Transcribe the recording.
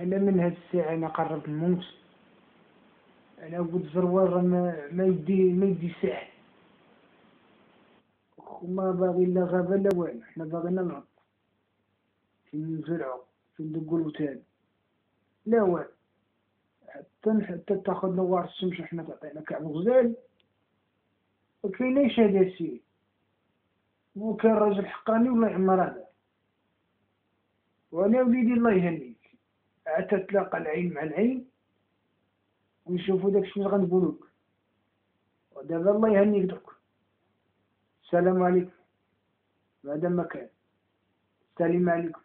أنا من هاد الساعة أنا قربت نموت أنا قلت زروار ما, ما يدي ما يدي ساعة. وما باغي لا غابة لا والو. حنا باغينا الأرض فين نزرعو فين ندقو الوتاد لا والو. حتى حتى تاخذ نوار الشمس وحنا تعطينا كعب غزال وكايناش هذا السيد وكان راجل حقاني والله يعمر هذا. وأنا وليدي الله يهنيك عاد تتلاقى العين مع العين ونشوفوا داك الشيء غنقولوك ودابا الله يهنيك دوك. السلام عليكم. هذا ما كان السلام عليكم.